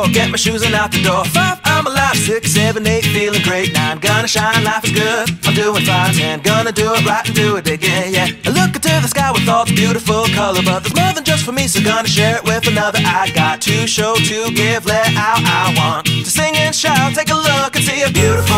my shoes and out the door. Five, I'm alive. Six, seven, eight, feeling great. Nine, gonna shine, life is good. I'm doing fine. Ten, gonna do it right and do it again, yeah. I look into the sky with all the beautiful color, but there's more than just for me, so gonna share it with another. I got to show, to give, let out. I want to sing and shout. Take a look and see a beautiful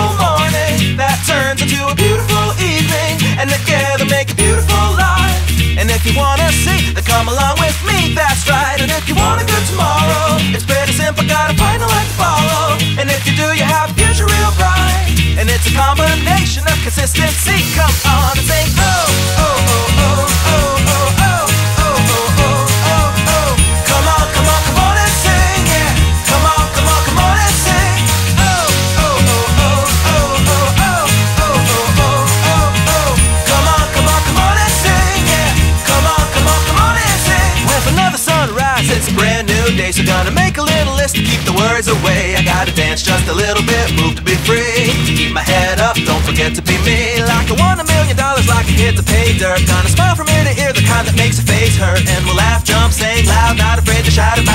worries away. I gotta dance just a little bit, move to be free. Keep my head up, don't forget to be me. Like I won a million dollars, like I hit the pay dirt. Gonna smile from ear to ear, the kind that makes your face hurt. And we'll laugh, jump, sing loud, not afraid to shout about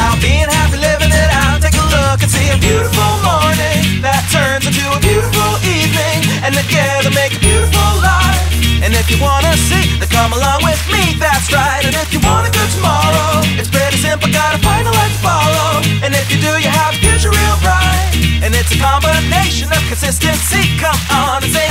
combination of consistency. Come on and say